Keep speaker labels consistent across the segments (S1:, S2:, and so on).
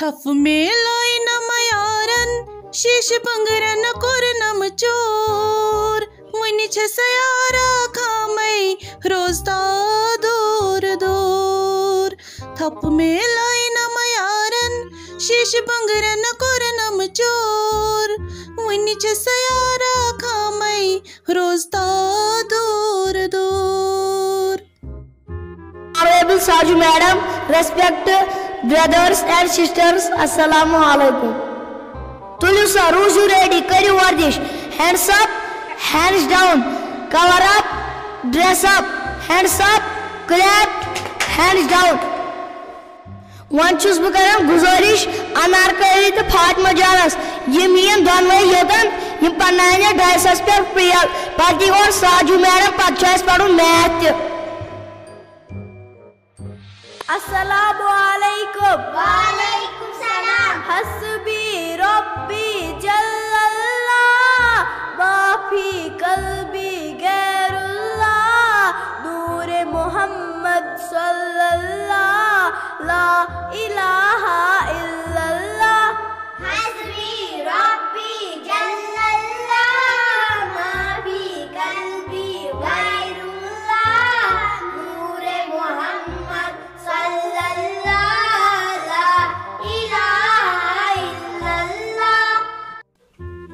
S1: थफ में लाई नम यारन शीश बंगरन कोर नम चोर। वन छ सयारा खामई रोजता दूर दूर। थप में लाई नम यारन शीश बंगरन कोर नम चोर। वन छ सयारा खामई रोजता दूर दूर।
S2: Honorable Saju Madam, respected brothers and sisters, Assalamu alaikum. Tulu sir, who's you ready? Kari wardish. Hands up, hands down. Cover up, dress up. Hands up, clap, hands down. गुजारिश अनारकली तो फातमा जानस यम यन दोनवे यतन यम पन्नाने ढाई सस पे प्रियल पति और साजू मैडम पत पढ़ मैथ तह
S3: अस्सलामु वालेकुम
S4: वालेकुम सलाम
S3: हस्बी रब्बी जल्लल्लाह माफ़ी कल्बी गैरुल्लाह नूर मोहम्मद सल्लल्लाह ला इलाहा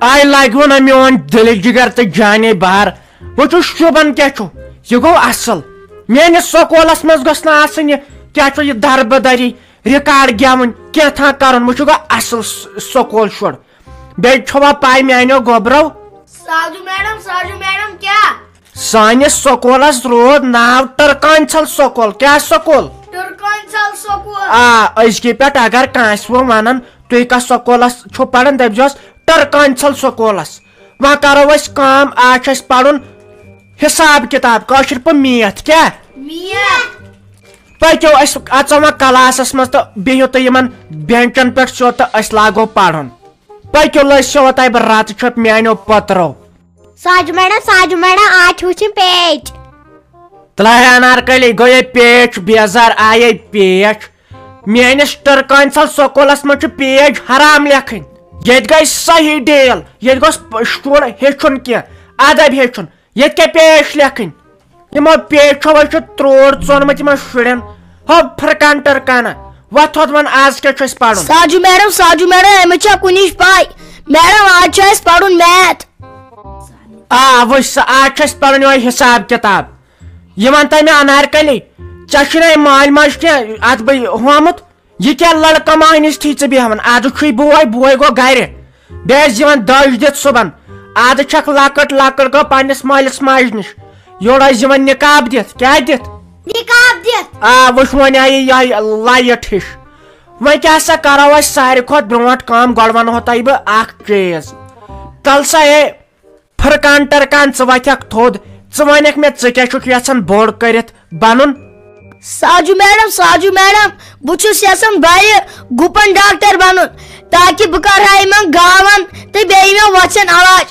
S5: आई लागो ना मोन दिल जिगर तो जाने बाहर वो शुभन क्या यह गो असल मेस सकोलस मज गो क्या यह दरबदरी रिकॉर्ड गेवन क्या कर वो गो असल सकोल शुर बे पाई मानो गोबरो
S2: साजू मैडम साजू मैडम क्या
S5: सानिस सकोलस रोद नाव टरकांचल सकोल क्या सकोल
S2: टुरकांचल सकोल
S5: आ अजकि पे अगर कांस वो वनान तुम कस सकोलस छो पढ़न दपजोस टरकांचल सकोलस। वह करो काम आज पढ़ुन हिसाब किताब कशर पे मीथ क्या? पको अचो वह क्लासस मज तो बिहु तुम इन बेंचन पे सो तो लागो पढ़ुन पको लसो तह बह रत छप मानो पत्रो।
S4: साजू मैडम साजू मैडम आज वुचन पेज
S5: तलाह अनारकली गए पेच बेजार आए पेच मेनिस टरकांसल सकोलस मज पेज हराम लेखन ये गई सही डेल ये शुर हेचुन क्या अदब हेचुन ये क्या पेश लेखन यमो पेचो वो त्रोड़ चोनमत यमो शुरन हो फरकान टरकाना वन आज क्या पढ़ुन
S2: साजू मैडम साजू मैडम अमे कुछ पाई मैडम आज पढ़ुन मैथ
S5: आ वो आज पढ़ुन यो हिसाब किताब वन मे अनारकली चुना माल माज क्या अत होमुत यह क्या लड़का मानिस थी ऐ बेहन अद बोय बोय गो गर दिवान दज दित सुबन। अद छक लकट लकट गो पन्नस मालिस माज निश। दिवान निकाब दित क्या दित?
S4: निकाब दित।
S5: आ वन आई यह लाइट हिश वह क्या सा करो सारे खुद ब्रोट कम गो वनो तह बह चीज़ तल सा ए फरकान टरकान च थोद। च वनक मे च क्या बोड़ कर बन
S2: సాజు మేడం సాజు మేడం బుచ్చు చేసం బయ గుపన్ డాక్టర్ బనున్ తాకి బుకర్ హైమన్ గావన్ తే బేయిమే వచన్ అవాజ్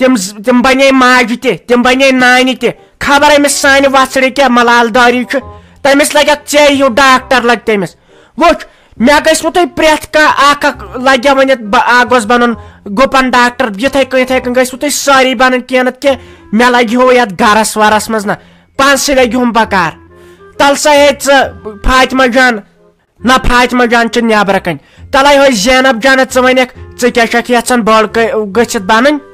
S5: साजू मैडम साजू मैडम बहुत यसान भाई गुपन डॉक्टर बन ताकि बह कर इन गावन तो मे वचन आवाज़ इन यह बेमार फैलान पे इलाज कर कुस कर पे कह डॉक्टर बने गुपन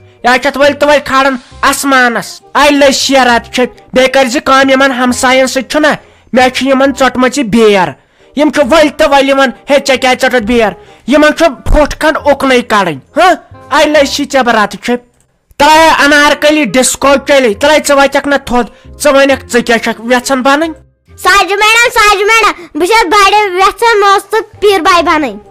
S5: जान ना फातिमा जान नबर कन तल हो जैनब जान च वनक च क्या यहाँ बड़ गत बन
S3: साजू मैडम साजू मैडम बह यहाँ बड़ गत बन मोकदम बाय
S5: आई लस्य रात छप लस्य तब रात छप वुच वुचम गई मेस चटो डंट वुच इन क्या दिमाग चालाक क्या मगजन मन लगे वन मोकदम बाय बनक गोड़ हा यह सोन गर गोड़ कर हाल यह मसल मे गोडनथ एफ़ आई आर चटान अमिस माने अमिस नोश बे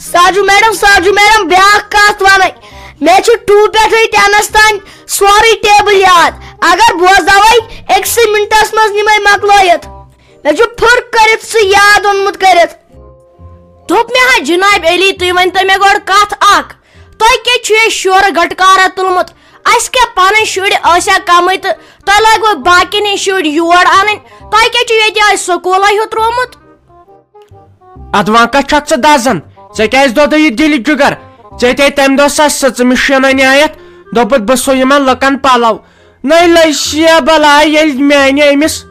S5: क्या काम पत त्युत बनाय ताइज त्युत बनाय ताइज अमिस मान नश गस लगे वनित तंबर हंदी गन यह गस मेन दरई कर अगर यूत बह सतावस तीत यह गस मेन दरई कर आई लसी चबरात छ सारे दोन टरकानसल स्कूल योह फायद यमिस यून योर सह ये ती सा
S2: साजू मैडम साजू मैडम ब्या कत वन मे टू पे टेनस तान सोरी टेबल याद अगर बोजवे एक मिनटस मज निमे मकलोत मे फुर कर याद ओनमुत कर
S3: तुम वन तुह क्या शोर गटकारा तुलमुत अस क्या पन शुर कम तो तुह लगो बाकी शुर योर अन तुह क्या स्कूल हु त्रोमुत
S5: अदवा कह च दजन ऐ दो यह दिल जुगर ऐ तम दो सच मिशन अनियत दोपुत बह सो लकन पलव नै लसिया बलाय ये मान अमिस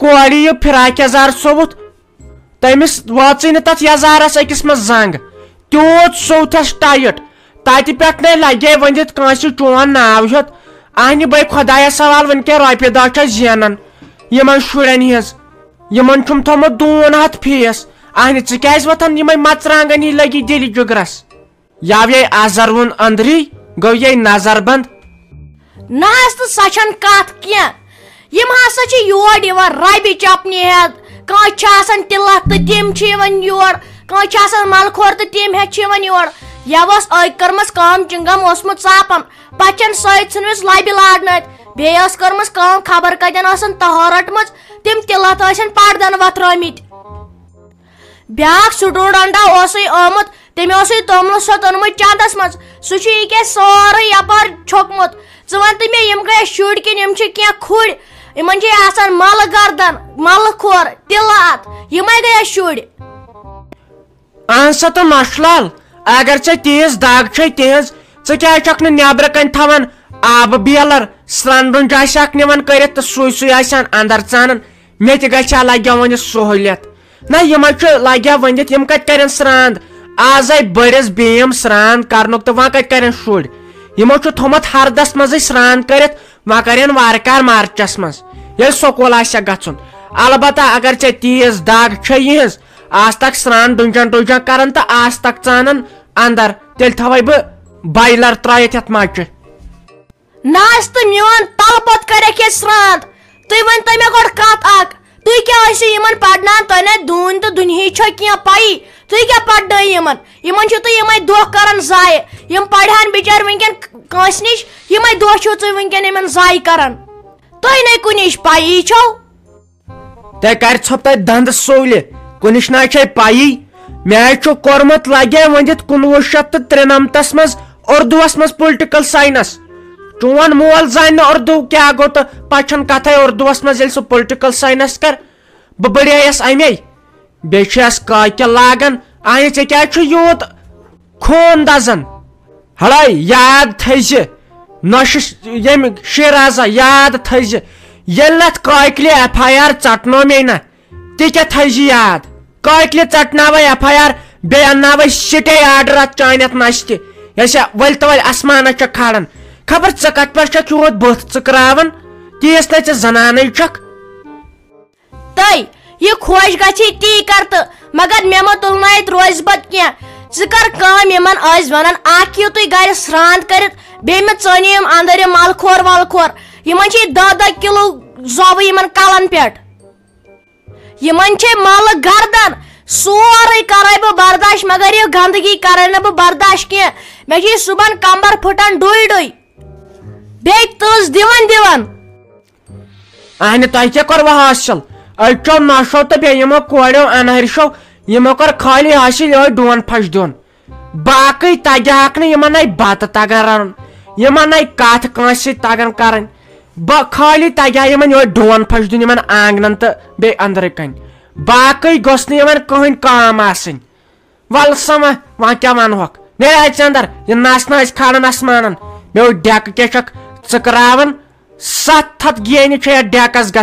S5: कोर यह फिराक यजार सोवुत तमिस वाच तथ यजारस अकिस मज जंग त्यूत सोथस टाइट तत पे लगे वनित कंस चोन नाव हेत अहन बे खुदाया सवाल वन क्या रोपये दह जेनन यमन शुरन हज यमन छुम थोमुत दून हथ फ़ीस अहन क्या वथन यम मचरांगन ही लगी दिल जुगरस याव ये आजर वुन अंदरी गो ये नज़र बंद
S3: ना तो सचन कत क्या यम हसा योर यवान रबि चपनी हेत कह तिलत तो तम योर कह मलखोर तो तम हेत योर यवस कर्मस काम चिंगम ओसमुत सापन सन तह ब्या स्टूडेंटा आमुत तमें तोमल सत चंदस मज सह सोरे यपार छोकमुत च वन मे गए किन क्या खुड़ इन मल गर्दन मल खोर तिलात यमे गया शुर
S5: अहन सा तो नशलाल अगर चे तेज दाग तेज चे क्या छक न नेबर कन थवन आब बेलर स्रन आक निवन करित तो सुई सुई आसान अंदर चानन मे त गछ लग्या वन सहूलियत ना यम लग्या वनित कत करन स्रांद आज आई बड़िस बेम स्रान करनुक तो करन शुर यमो थोमत हरदस मज स्रान करित वह करन वारकार मार्चस मज स्कूल गन अलबत् अगर चे तीज दाग यहज आज तक स्नान दुंजन दुंजन कर आज तक चानन अंदर तेल थवे बह बाइलर त्रत ये मच
S3: नास तो मोन तल पत कर स्रान तुम वन मे गोड़ कत तुम क्या पढ़ना तुह ना दून तो दुनिया क्या पई? तुम क्या पढ़न यमन यमन तो यम दह कर जाय पढ़ान बिचार वनकन नश यम दह वनकन जाय कर कुनिश पाई छो
S5: ते कर दंद सोले। कुनिश ना छे पाई। मे छु लगे वंदित कुनवु शत तो त्रेनमतस मज उर्दूस मज चोन मोल जान उर्दू क्या गो तो पछन कथ उर्दूस मज सह पॉलिटिकल साइंस कर। बह बड़ियास अमे बेस काक्य लागन? अह ऐ क्या यूत खून दजन। हड़ाई, याद थी नश यम, शिराजा, याद थज। यत काकल एफ़ आई आर चटनो मे ना ती क्या थज याद काकल चटनाव एफ़ आई आर बे अन्नाव सिटे आर्डर अत चान नश तह वल तो वल आसमान खड़न खबर च कत पे चोत बथ चक्रावन तीस ती जनान छक
S3: तय ये खोश गी ती कर मगर मे मो तुलना रोज बत क्या कर काम यमन वन अख यू तुम गर स्रान कर बे मे चनियम अंदर यम मलखोर वलखोर यमन दह दह किलो जब यमन कलन पे यमन मल गर्दन सोरे करे बह बर्दाश्त मगर ये गंदगी कह दिवन दिवन
S5: क्या अचो नशो तो बे यमो कोड़ो अनहरिशो यमो खाली हासिल यो डोन फश दोन बाकी तगहक नमन बत तगन रन यमन कथ कंस तगन कर खाली यमन यो डोन फश दोन यमन आंगनन तो बे अंदर कन बाकी नमन कहन काम आसन वल समा वह क्या वनहक ने अंदर यह नस खान आसमान मे डेक क्या चक्रावन सत्त हथ गेन डेकस गन